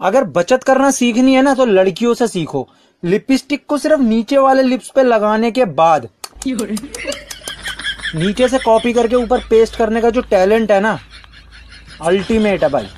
अगर बचत करना सीखनी है ना तो लड़कियों से सीखो। लिपस्टिक को सिर्फ़ नीचे वाले लिप्स पे लगाने के बाद नीचे से कॉपी करके ऊपर पेस्ट करने का जो टैलेंट है ना अल्टीमेट है भाई।